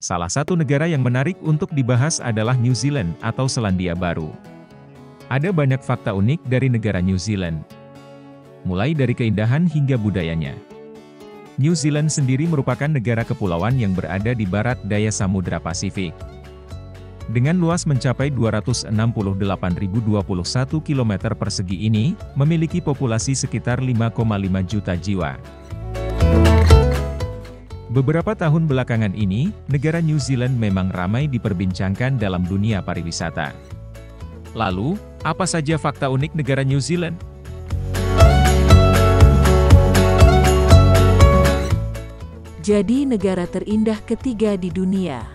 Salah satu negara yang menarik untuk dibahas adalah New Zealand atau Selandia Baru. Ada banyak fakta unik dari negara New Zealand. Mulai dari keindahan hingga budayanya. New Zealand sendiri merupakan negara kepulauan yang berada di barat daya Samudra Pasifik. Dengan luas mencapai 268.021 km persegi ini, memiliki populasi sekitar 5,5 juta jiwa. Beberapa tahun belakangan ini, negara New Zealand memang ramai diperbincangkan dalam dunia pariwisata. Lalu, apa saja fakta unik negara New Zealand? Jadi negara terindah ketiga di dunia.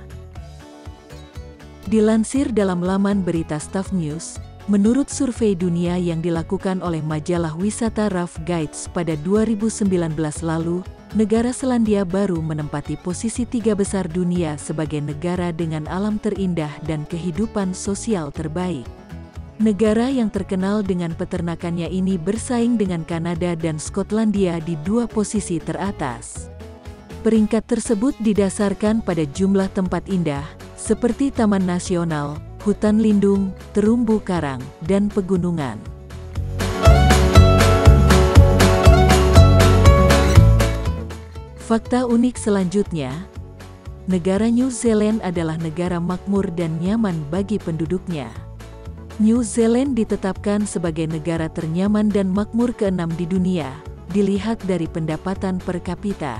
Dilansir dalam laman berita Staff News, menurut survei dunia yang dilakukan oleh majalah wisata Rough Guides pada 2019 lalu, negara Selandia Baru menempati posisi tiga besar dunia sebagai negara dengan alam terindah dan kehidupan sosial terbaik. Negara yang terkenal dengan peternakannya ini bersaing dengan Kanada dan Skotlandia di dua posisi teratas. Peringkat tersebut didasarkan pada jumlah tempat indah, seperti taman nasional, hutan lindung, terumbu karang, dan pegunungan. Fakta unik selanjutnya, negara New Zealand adalah negara makmur dan nyaman bagi penduduknya. New Zealand ditetapkan sebagai negara ternyaman dan makmur keenam di dunia, dilihat dari pendapatan per kapita.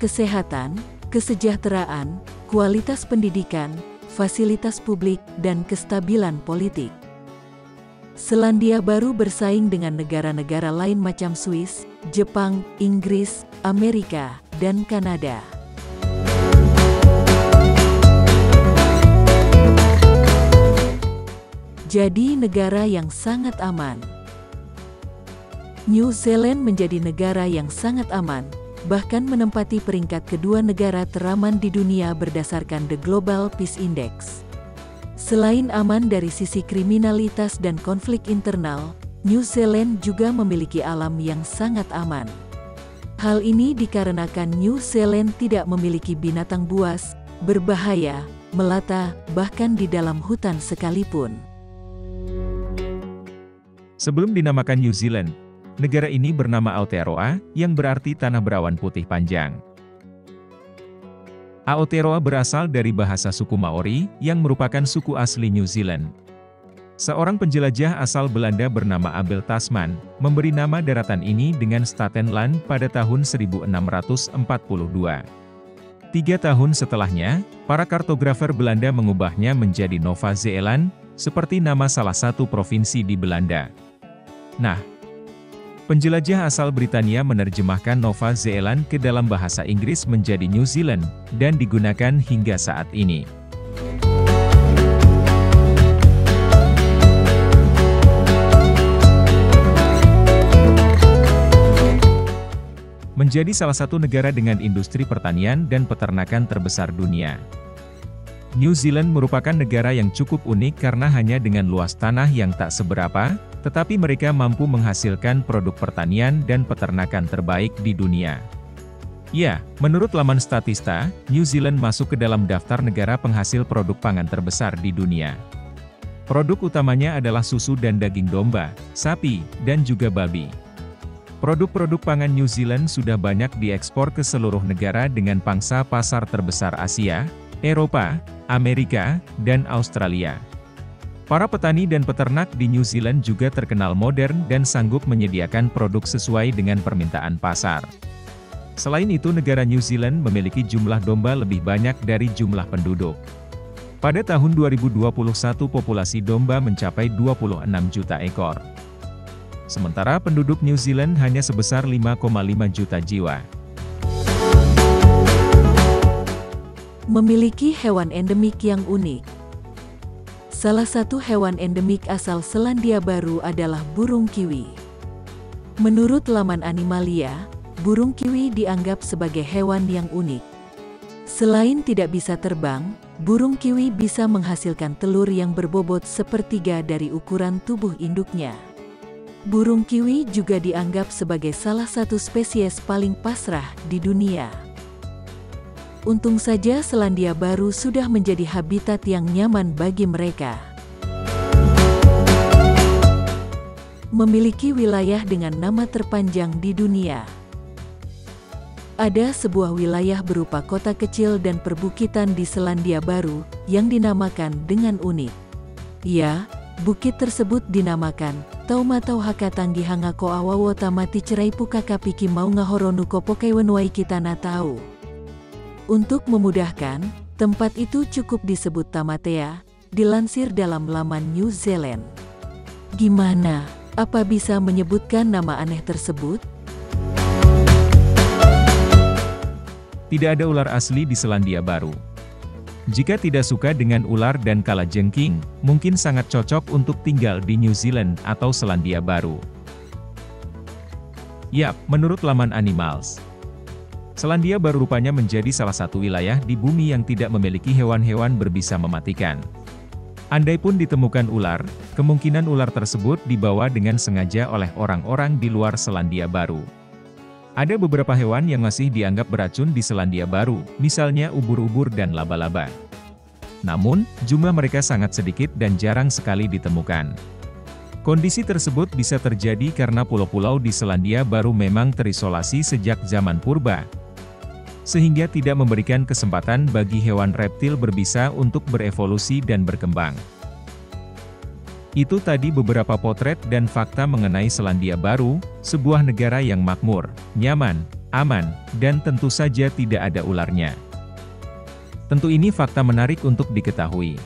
Kesehatan, kesejahteraan, kualitas pendidikan, fasilitas publik, dan kestabilan politik. Selandia Baru bersaing dengan negara-negara lain macam Swiss, Jepang, Inggris, Amerika, dan Kanada. Jadi negara yang sangat aman. New Zealand menjadi negara yang sangat aman, bahkan menempati peringkat kedua negara teraman di dunia berdasarkan The Global Peace Index. Selain aman dari sisi kriminalitas dan konflik internal, New Zealand juga memiliki alam yang sangat aman. Hal ini dikarenakan New Zealand tidak memiliki binatang buas, berbahaya, melata, bahkan di dalam hutan sekalipun. Sebelum dinamakan New Zealand, negara ini bernama Aotearoa, yang berarti tanah berawan putih panjang. Aotearoa berasal dari bahasa suku Maori, yang merupakan suku asli New Zealand. Seorang penjelajah asal Belanda bernama Abel Tasman, memberi nama daratan ini dengan Statenland pada tahun 1642. Tiga tahun setelahnya, para kartografer Belanda mengubahnya menjadi Nova Zeeland, seperti nama salah satu provinsi di Belanda. Nah, penjelajah asal Britania menerjemahkan Nova Zeeland ke dalam bahasa Inggris menjadi New Zealand, dan digunakan hingga saat ini. Menjadi salah satu negara dengan industri pertanian dan peternakan terbesar dunia. New Zealand merupakan negara yang cukup unik karena hanya dengan luas tanah yang tak seberapa, tetapi mereka mampu menghasilkan produk pertanian dan peternakan terbaik di dunia. Ya, menurut laman Statista, New Zealand masuk ke dalam daftar negara penghasil produk pangan terbesar di dunia. Produk utamanya adalah susu dan daging domba, sapi, dan juga babi. Produk-produk pangan New Zealand sudah banyak diekspor ke seluruh negara dengan pangsa pasar terbesar Asia, Eropa, Amerika, dan Australia. Para petani dan peternak di New Zealand juga terkenal modern dan sanggup menyediakan produk sesuai dengan permintaan pasar. Selain itu negara New Zealand memiliki jumlah domba lebih banyak dari jumlah penduduk. Pada tahun 2021 populasi domba mencapai 26 juta ekor. Sementara penduduk New Zealand hanya sebesar 5,5 juta jiwa. Memiliki hewan endemik yang unik. Salah satu hewan endemik asal Selandia Baru adalah burung kiwi. Menurut laman Animalia, burung kiwi dianggap sebagai hewan yang unik. Selain tidak bisa terbang, burung kiwi bisa menghasilkan telur yang berbobot sepertiga dari ukuran tubuh induknya. Burung kiwi juga dianggap sebagai salah satu spesies paling pasrah di dunia. Untung saja Selandia Baru sudah menjadi habitat yang nyaman bagi mereka. Memiliki wilayah dengan nama terpanjang di dunia. Ada sebuah wilayah berupa kota kecil dan perbukitan di Selandia Baru yang dinamakan dengan unik. Ya, bukit tersebut dinamakan Taumatau Hakatanggi Hangako Awawo Tamati Cerai Pukakapiki Mau Ngahoronu Kopokaiwenwai Kitana Tahu. Untuk memudahkan, tempat itu cukup disebut Tamatea, dilansir dalam laman New Zealand. Gimana? Apa bisa menyebutkan nama aneh tersebut? Tidak ada ular asli di Selandia Baru. Jika tidak suka dengan ular dan kalajengking, mungkin sangat cocok untuk tinggal di New Zealand atau Selandia Baru. Yap, menurut laman Animals. Selandia Baru rupanya menjadi salah satu wilayah di bumi yang tidak memiliki hewan-hewan berbisa mematikan. Andai pun ditemukan ular, kemungkinan ular tersebut dibawa dengan sengaja oleh orang-orang di luar Selandia Baru. Ada beberapa hewan yang masih dianggap beracun di Selandia Baru, misalnya ubur-ubur dan laba-laba. Namun, jumlah mereka sangat sedikit dan jarang sekali ditemukan. Kondisi tersebut bisa terjadi karena pulau-pulau di Selandia Baru memang terisolasi sejak zaman purba, sehingga tidak memberikan kesempatan bagi hewan reptil berbisa untuk berevolusi dan berkembang. Itu tadi beberapa potret dan fakta mengenai Selandia Baru, sebuah negara yang makmur, nyaman, aman, dan tentu saja tidak ada ularnya. Tentu ini fakta menarik untuk diketahui.